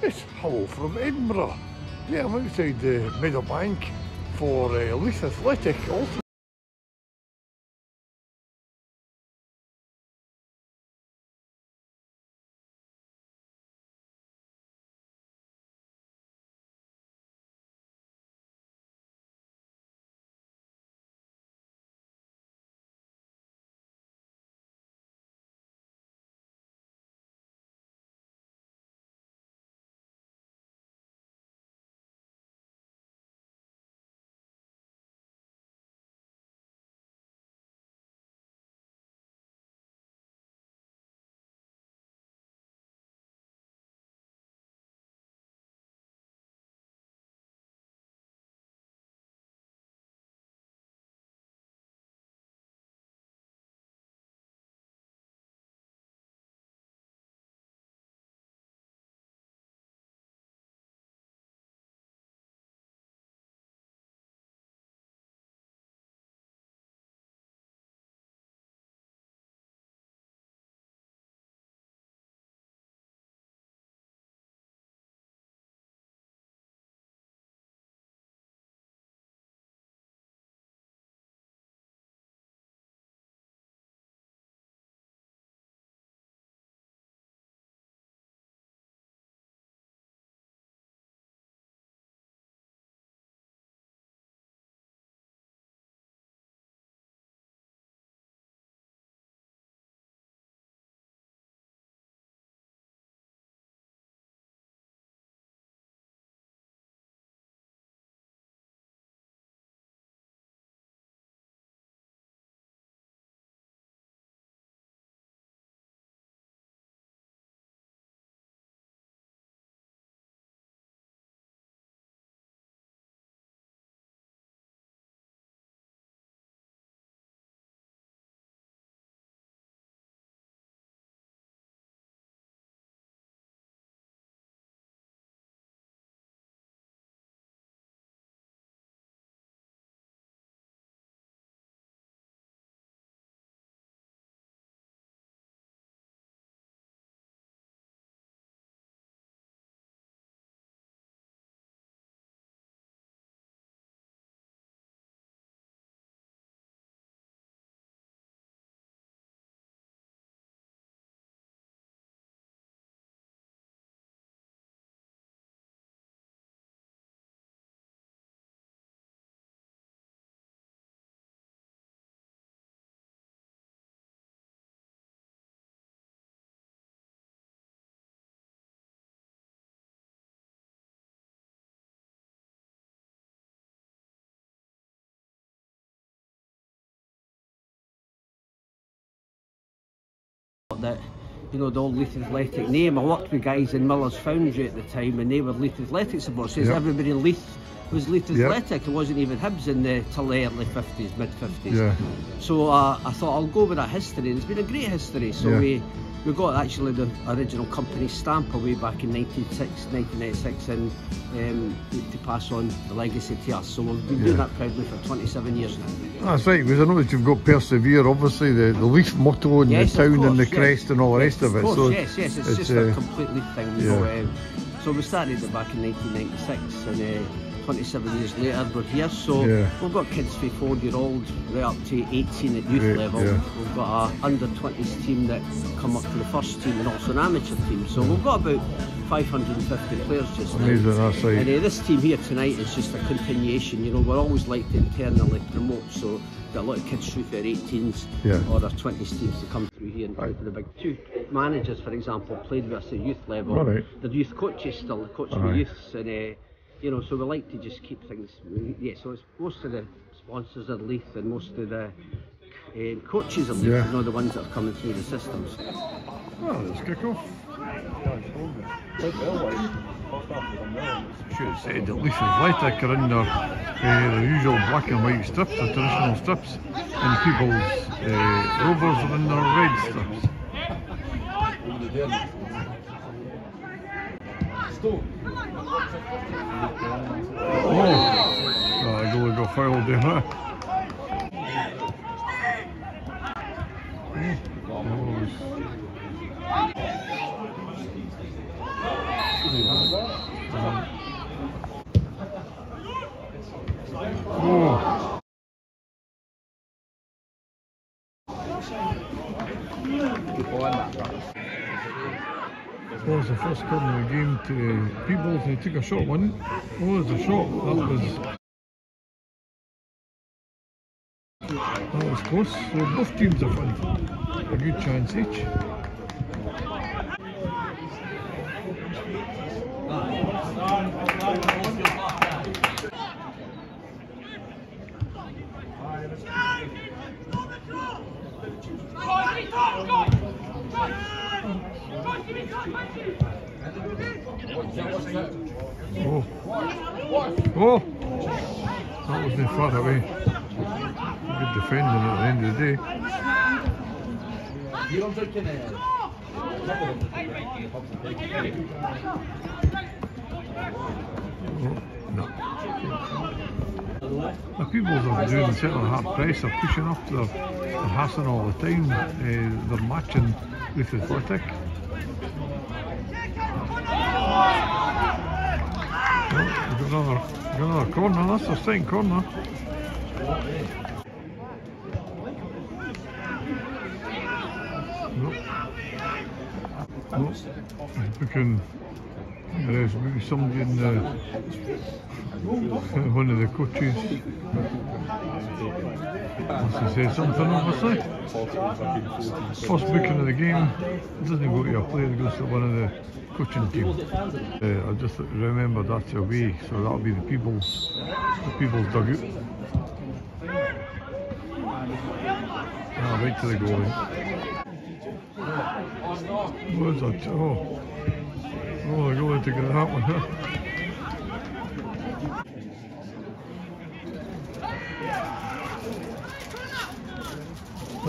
It's hello from Edinburgh. Yeah, I'm outside the Meadowbank for uh, Leith Athletic also. That you know the old Leith Athletic name. I worked with guys in Miller's Foundry at the time, and they were Leith Athletic supporters. Yep. Everybody in Leith was Leith Yep. Athletic. It wasn't even Hibs in the till the early fifties, mid fifties. Yeah. So uh, I thought I'll go with that history, and it's been a great history. So Yeah. we we got actually the original company stamp away back in 1996, 1996 and um, to pass on the legacy to us. So we've been doing that proudly for 27 years now. That's right, because I noticed you've got persevere, obviously, the, the Leith motto and Yes, the town and the yes. crest and all the Yes, rest of it. course, so yes, yes, it's, it's, just a uh, completely thing. Know, yeah. um, so we started it back in 1996, and uh, 27 years later we're here. So Yeah. we've got kids from four year old right up to 18 at youth Great, level. yeah. We've got a under 20s team that come up to the first team, and also an amateur team. So we've got about 550 players just now. Amazing, that's right. And uh, this team here tonight is just a continuation. You know, we're always like to internally promote, so got a lot of kids through their 18s Yeah. or their 20s teams to come through here and play Right. for the big two managers, for example, played with us at youth level. Right. The youth coaches still coach Aye. the youths, and uh, you know, so we like to just keep things. Yeah, so it's most of the sponsors are Leith, and most of the um, coaches are Leith. Yeah. You know, the ones that are coming through the systems. Well, let's kick off. Should have said that Leith Athletic are in their, uh, their usual black and white strips, the traditional strips, and Peebles uh, rovers are in their red strips. Oh, oh ik wil ook veel doen, hè. Oh. First corner of the game to Peebles. He took a shot one. Oh, there's a shot. That was that was close. So both teams have had a good chance each. Oh. Oh! That wasn't far away. Good defending at the end of the day. Oh, no. The people that are doing centre half press are pushing up, they're, they're harassing all the time, uh, they're matching with the Athletic. Oh, we've got another, another corner, that's the second corner. Nope. We can, there's maybe somebody in the, one of the coaches wants to say something obviously. First booking of the game it doesn't go to a player, it goes to one of the coaching team. Uh, I just remember that's away, so that'll be the Peebles the Peebles dugout. Ah, right to the goalie. Where's that? Oh. Oh, the goalie took it that one, huh?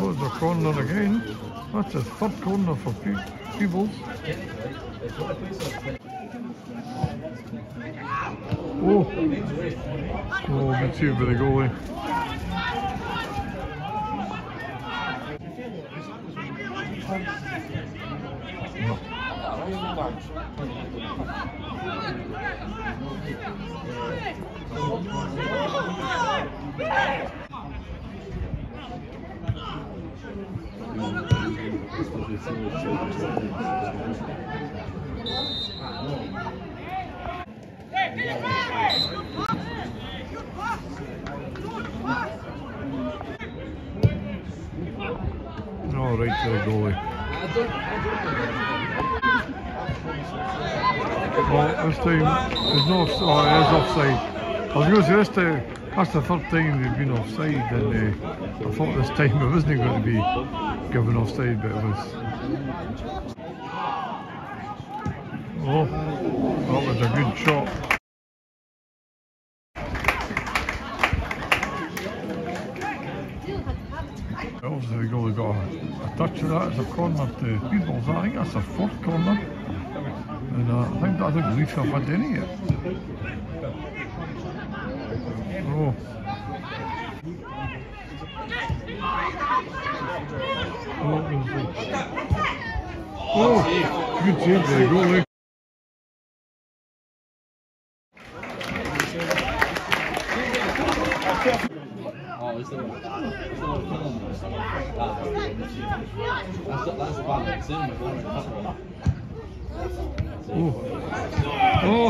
Oh, the corner again. That's a third corner for pe- Peebles. Oh, oh, good save by the goalie. No. No, right to the goalie. Well, this time there's no oh, it is offside. I was going to say this time, that's the third time they've been offside, and uh, I thought this time it wasn't going to be given offside, but it was. Oh, that was a good shot. Touch of that as a corner to Peebles. I think that's a fourth corner. And uh, I think I think have had any yet. Oh. Oh, oh, good save by the goalie. Oh, is there is there a film or That's the that's Oh. Oh,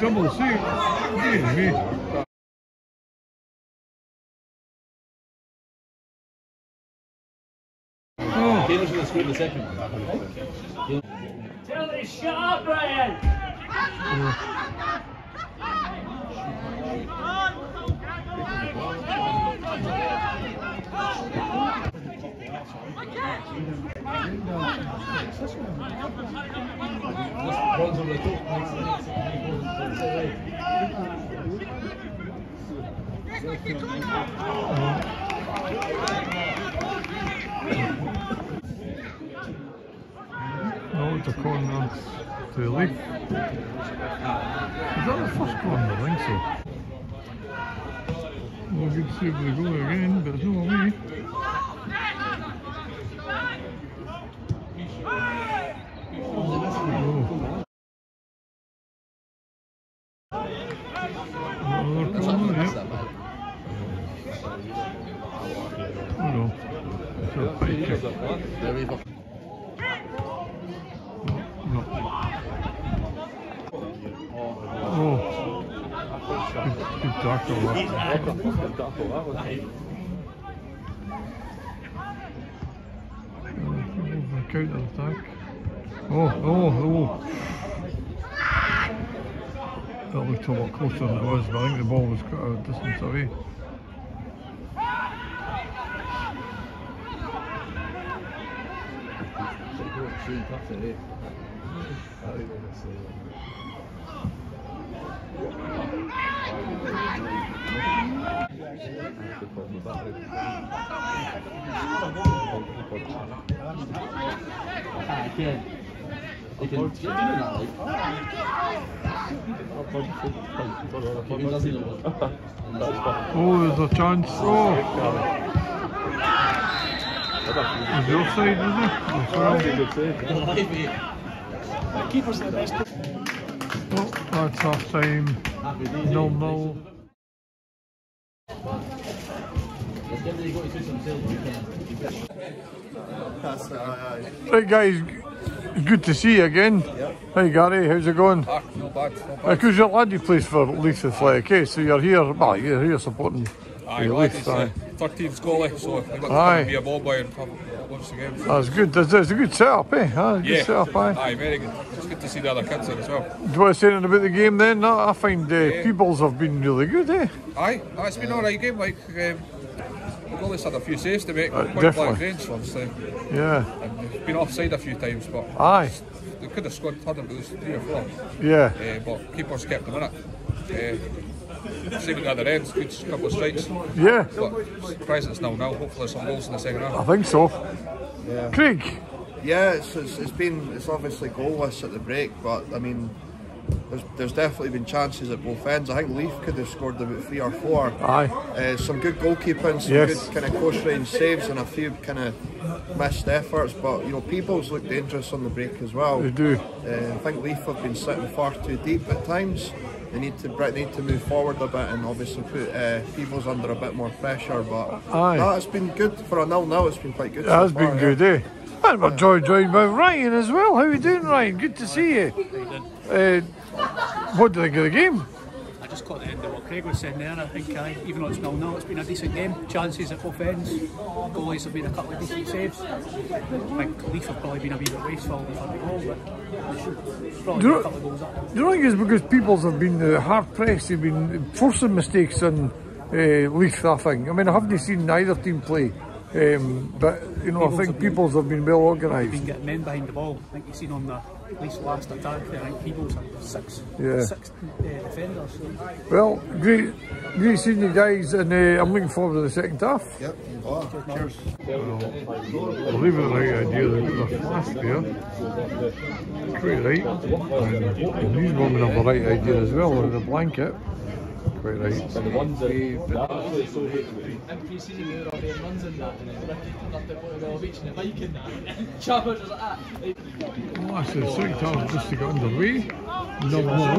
double save. Dear me. Oh, Kayla's going to score the second. Tell me, shut up, Brian! Runs it's a corner to the Leith. Is that the first corner? I think so. Well, save by the goalie again, but it's no away. Oh. Dr. Rock. Dr. Rock. Counter attack. Oh, oh, oh. That looked a lot closer than it was, but I think the ball was quite a distance away. Oh, there's a chance. Oh, is the offside, is it? Oh, sorry. Good that's half time. Happy days. Nil nil. Let's get ready to go to some sales weekend. Right, guys, good to see you again. Hi, Gary, how's it going? Ah, not bad, not bad. Because your lad you plays for Leith Athletic, eh? So you're here, well, you're here supporting Aye, Leith, it's uh, 13th goalie, so I got to Aye. and be a ball boy and watch the game. That's good. That's, that's a good setup, eh? Huh? Good Yeah, setup, aye. aye, very good. It's good to see the other kids there as well. Do you want to say anything about the game then? No, I find uh, Peebles have been really good, eh? Aye, aye it's been alright game. Like, um, the goalie's had a few saves to make, Uh, definitely. blank range, obviously. Yeah. And been offside a few times, but Aye. they could have scored, had them least three or four. Yeah. Uh, but keepers kept them in it. Uh, same at the other end, good couple of strikes. Yeah. But surprised it's now now. Hopefully some goals in the second half. I think so. Craig. Yeah, it's, it's, it's been it's obviously goalless at the break, but I mean, there's, there's definitely been chances at both ends. I think Leith could have scored about three or four. Aye. Uh, some good goalkeeping, some Yes. good kind of close range saves, and a few kind of missed efforts. But you know, Peebles look dangerous on the break as well. They do. Uh, I think Leith have been sitting far too deep at times. They need to they need to move forward a bit and obviously put uh, Peebles under a bit more pressure. But Aye. no, it's been good for a nil now. It's been quite good. It has so far, been yeah. good, eh? And we're joined, joined by Ryan as well. How are you doing, Ryan? Good to see you. Uh, what do you think of the game? Just caught the end of what Craig was saying there. I think even though it's nil nil, it's been a decent game. Chances at both ends. Goalies have been a couple of decent saves. I think Leith have probably been a wee bit wasteful on the goal, but they should probably Do a couple of goals up. Do you think it's because Peebles have been uh, hard pressed, they've been forcing mistakes on uh, Leith, I think. I mean, I haven't seen either team play, um, but you know, I think have been- Peebles have been well organised. Been getting men behind the ball. I think you've seen on the at least last attack there. I think Peebles had six, Yeah. six uh, defenders. So. Well, great, great seeing you guys, and uh, I'm looking forward to the second half. Yep. Oh, cheers. I believe it the right idea, they've got the flask there. Quite right. And these women have the right idea as well, with the blanket. Quite right. The ones that actually so hate In pre-season we were all doing runs and that, and then Ricky turned up to Portugal Beach and the bike and that. Chappers was like that. Well, that's the second half just to get underway. No more.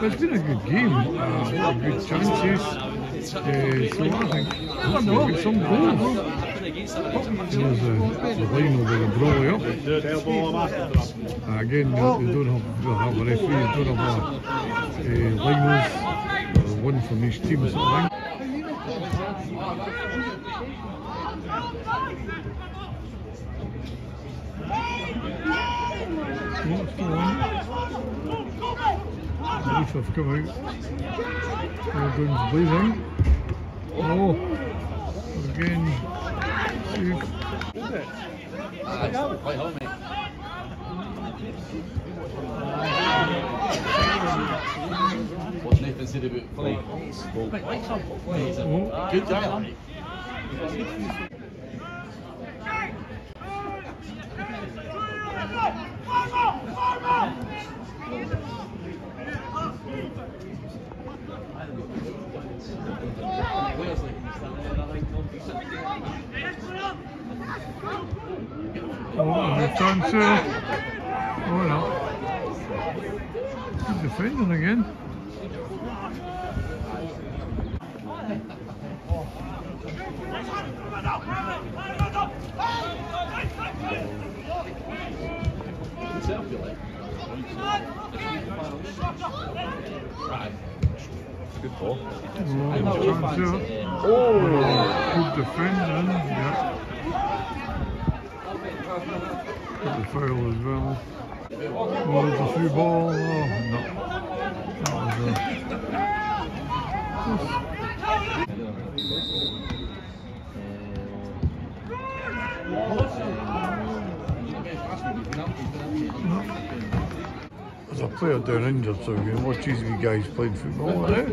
But it's been a good game. Uh, a lot of good chances. Uh, so I think we've got some goals. There's a, the line over the Broly up. Uh, again, they, they don't have, they don't have a referee, they don't have a, uh, liners, uh, one from each team sort of thing. Oh, it's still on. Leaf have come out. They're guns blazing. Oh, again. Save. Quite hot, mate. What's Nathan said about play? Good job. oh, the chance. Oh, no. Good defending again. Good ball. Oh. Good defending, yeah. The foul as well. Oh, there's a through ball. Oh, no. That was a... There's a player down injured, so you can watch these guys playing football. Eh?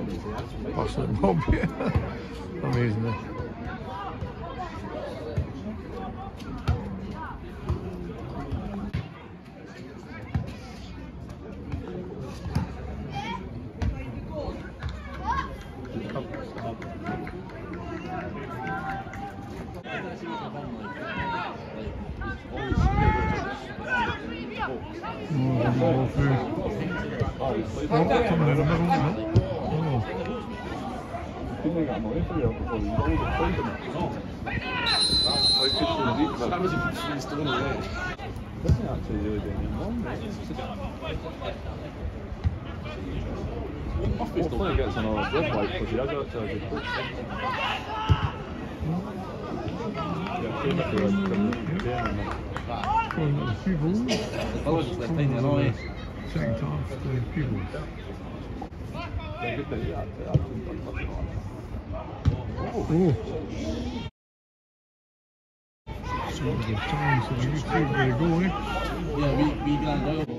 Passing yeah. Amazing. Eh? He has actually a good coach. Yeah, same if you're like, yeah. Going to the people. Oh, they're the the. Yeah, good The time, so the good save where they go, eh? Yeah, we, we can go.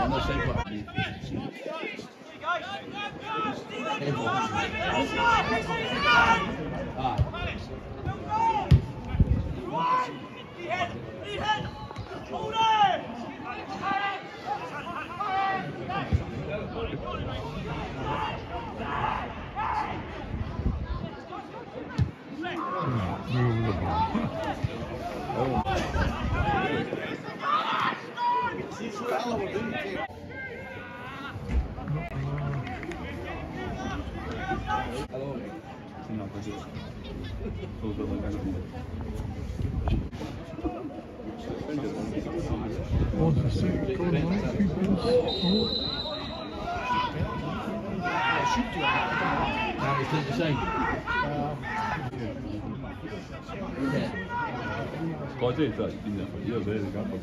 And they'll say what? Move the ball. No, pues es. Those are like anything. On the six, going on, people. Oh. Now it's the same. Yeah. Scotty has actually been there for years, eh? The gaffer.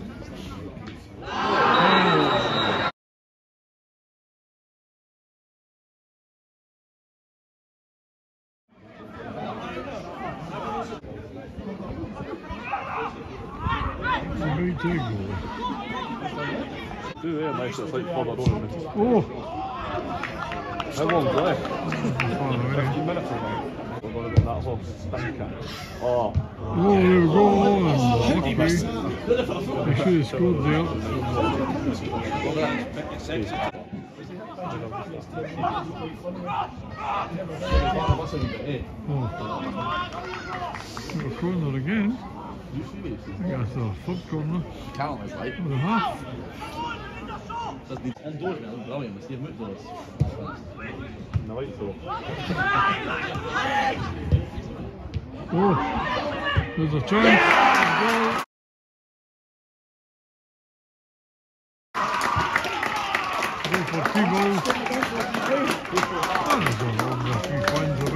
It's a great take, goal. Do there, nice. It's like further on. Oh. How long's left? Far away. 15 minutes or something. We're going to get that whole stinker. Oh, Oh, there we go. And lucky. They should have scored there. Oh. Got a corner again. I think that's a sub corner. Callum is like. Oh, the half. Does the indoors now, brilliant. Let's give him outdoors. in the though. Oh, there's a chance. Goal. Go for two goals. Oh, there's a few fines about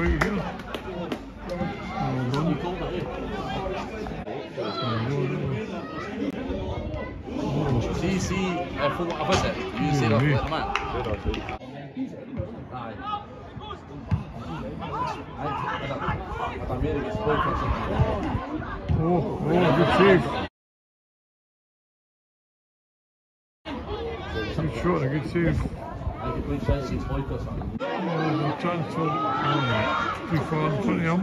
here. Well done. See, see, uh, for what was it? You see that me. let them out? Good, actually. Aye. I, I, don't- I'm really disappointed. Oh, oh, good save. Good shot, a good save. Oh, chance for oh, no. too far in front of him.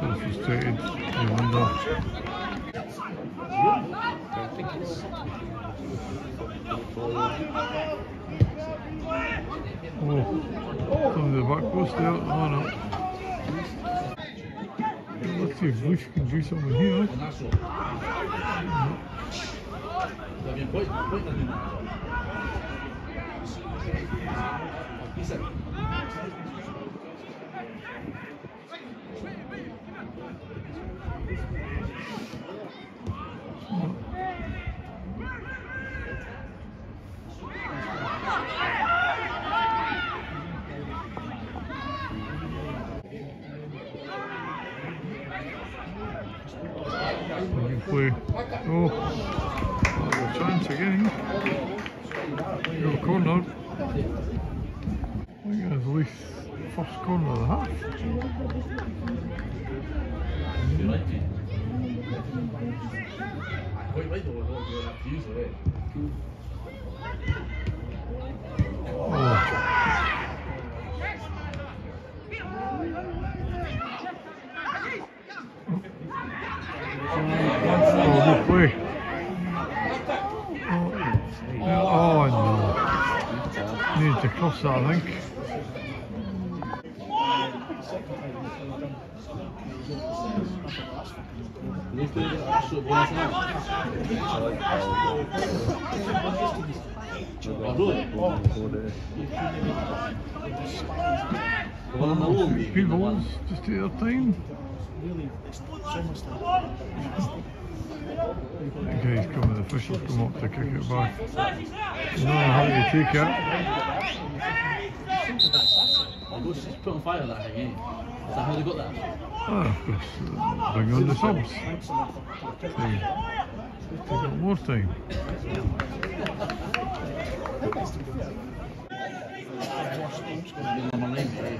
That's frustrated. I wonder. Oh, from the back post there. Oh no. see if Leith can do something here. And that's all. They've been putting, putting them in that. He said, You play. Oh, another chance again. You got a corner. I think that's Leith's first corner of the half. you like me? Quite right though, with all the views of it. Oh. Oh, play. Oh, oh no. To cross that, I think. Leave the actual bonus now. Oh, really? One on the wall? Peebles, just take their time. Okay, he's coming, the officials come up to kick it back. Know how you take it. Oh, go just put on fire that thing, eh? Is that how they got that? Ah, of course, uh, bring on the subs. Take, take more time. Been on my name, eh?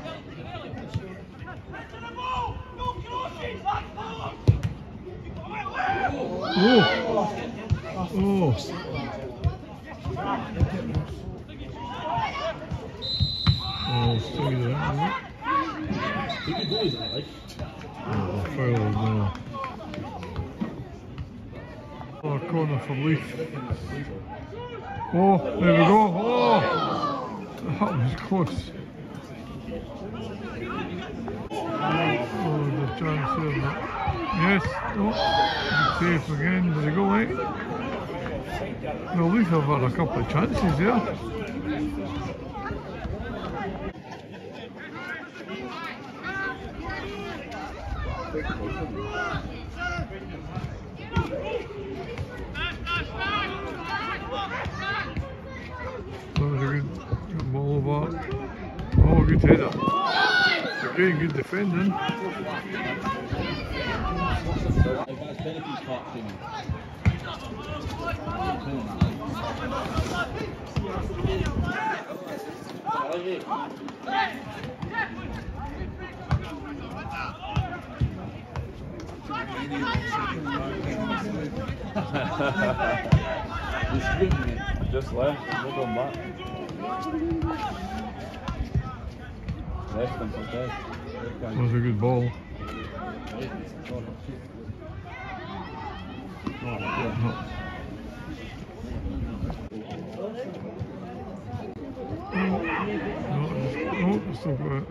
Oh! There we go. Oh! That was close. Oh, the chance there. Yes, oh, save again. Did it go? Eh? Well, Leith have had a couple of chances there. Ball over. Oh, good header. Again, good defending. Like, that's benefits part to me. That was a good ball. No. Still got it.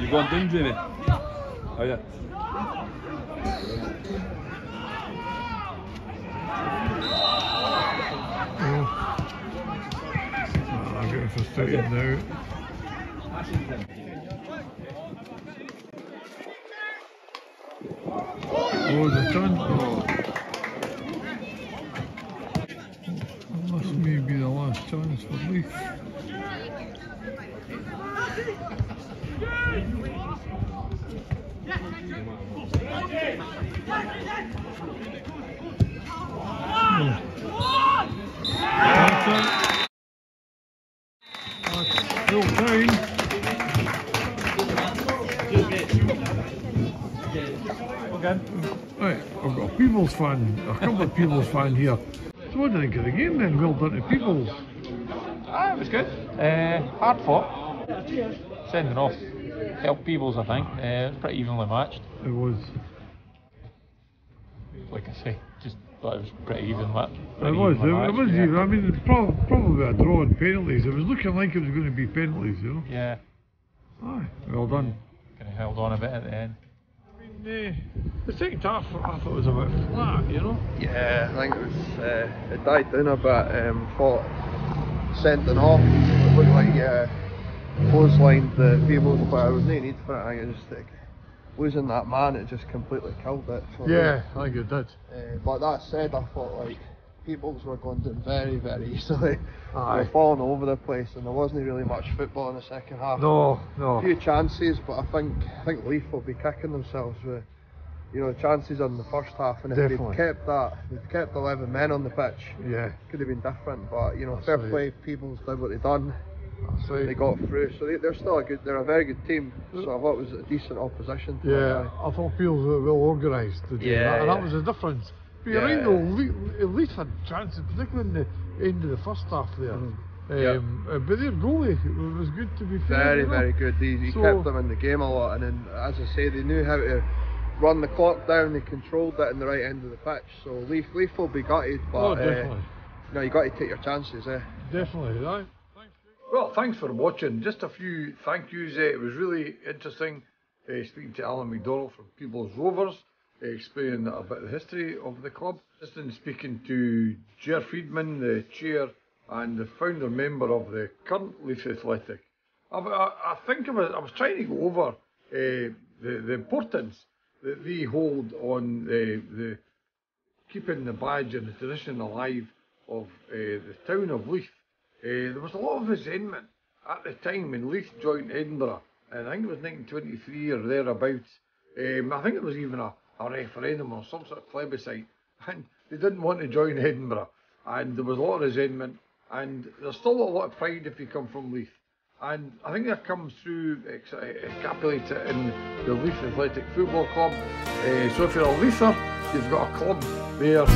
You going Jamie? Oh yeah. Oh. I'm getting frustrated now. Oh, the turn. Oh. That must maybe be the last chance for Leith. Peebles fan, a couple of Peebles fan here. So what do you think of the game then? Well done to Peebles. Ah, it was good. Uh, hard fought. Sending off helped Peebles, I think. Uh, it was pretty evenly matched. It was. Like I say, just thought it was pretty even. That It was, it, it was even. I mean, it's prob- probably a draw in penalties. It was looking like it was going to be penalties, you know. Yeah, Aye, well done. kind of held on a bit at the end. I mean, uh, the second half, I thought was a bit flat, you know. Yeah, I think it was. Uh, it died down a bit. Um, thought sending off. It looked like uh, clotheslined the Peebles, but there was no need for it. I think it just like, losing that man, it just completely killed it. for me. Yeah, I think it did. Uh, but that said, I thought like Peebles were going down very, very easily. They Aye. were falling all over the place, and there wasn't really much football in the second half. No, no. A few chances, but I think I think Leith will be kicking themselves with you know chances in the first half, and if Definitely. they'd kept that, they'd kept 11 men on the pitch, Yeah, could have been different. But you know, That's fair play, Peebles did what they done. Right. They got through, so they, they're still a good. They're a very good team. So I thought it was a decent opposition. To Yeah. I thought Peebles were well organised to do Yeah, that, and that was the difference. But you're Yeah. right though, at least had chances, particularly in the end of the first half there. Yeah. Um, uh, but their goalie it was good to be fair. Very, very good. He, he So- kept them in the game a lot, and then, as I say, they knew how to run the clock down. They controlled that in the right end of the pitch. So Leith, Leith will be gutted, but Oh, uh, you know, you got to take your chances. Eh? Definitely, right? Well, thanks for watching. Just a few thank yous. Uh, it was really interesting uh, speaking to Alan McDonald from Peebles Rovers, uh, explaining a bit of the history of the club. Just in speaking to Ger Friedman, the chair and the founder member of the current Leith Athletic. I, I, I think I was, I was trying to go over the, the importance that they hold on the, the keeping the badge and the tradition alive of the town of Leith. Uh, there was a lot of resentment at the time when Leith joined Edinburgh, and I think it was 1923 or thereabouts. Um, I think it was even a, a referendum or some sort of plebiscite, and they didn't want to join Edinburgh, and there was a lot of resentment, and there's still a lot of pride if you come from Leith. And I think that comes through, encapsulated in the Leith Athletic Football Club. Uh, so if you're a Leither, you've got a club there.